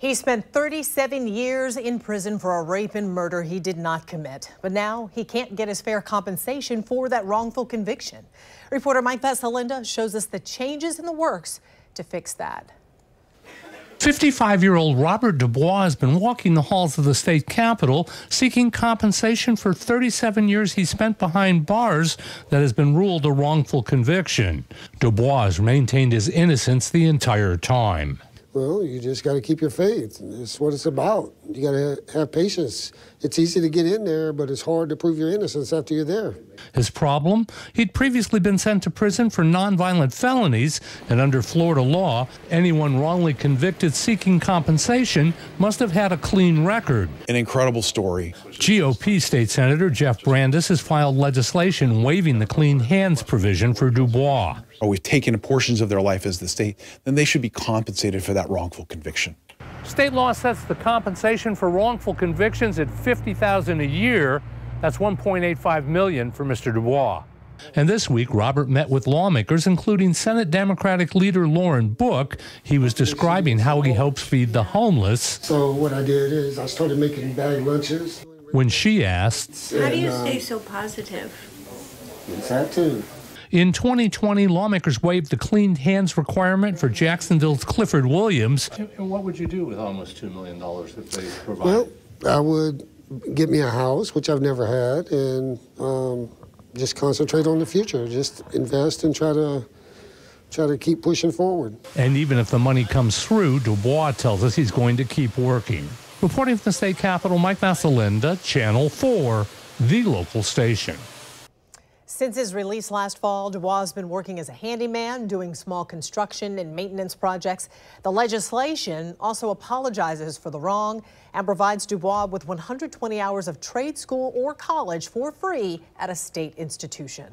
He spent 37 years in prison for a rape and murder he did not commit. But now he can't get his fair compensation for that wrongful conviction. Reporter Mike Vasilinda shows us the changes in the works to fix that. 55 year old Robert DuBoise has been walking the halls of the state capitol seeking compensation for 37 years he spent behind bars that has been ruled a wrongful conviction. DuBoise maintained his innocence the entire time. Well, you just got to keep your faith. That's what it's about. You got to have patience. It's easy to get in there, but it's hard to prove your innocence after you're there. His problem? He'd previously been sent to prison for nonviolent felonies, and under Florida law, anyone wrongly convicted seeking compensation must have had a clean record. An incredible story. GOP State Senator Jeff Brandes has filed legislation waiving the clean hands provision for DuBoise or we've taken portions of their life as the state, then they should be compensated for that wrongful conviction. State law sets the compensation for wrongful convictions at 50,000 a year. That's 1.85 million for Mr. DuBoise. And this week, Robert met with lawmakers, including Senate Democratic leader Lauren Book. He was describing how he helps feed the homeless. So what I did is I started making bag lunches. When she asked, How do you uh, stay so positive? It's that too. In 2020, lawmakers waived the clean hands requirement for Jacksonville's Clifford Williams. And what would you do with almost $2 million if they provide? Well, I would get me a house, which I've never had, and um, just concentrate on the future. Just invest and try to try to keep pushing forward. And even if the money comes through, DuBoise tells us he's going to keep working. Reporting from the state capitol, Mike Vasilinda, Channel 4, the local station. Since his release last fall, DuBoise has been working as a handyman, doing small construction and maintenance projects. The legislation also apologizes for the wrong and provides DuBoise with 120 hours of trade school or college for free at a state institution.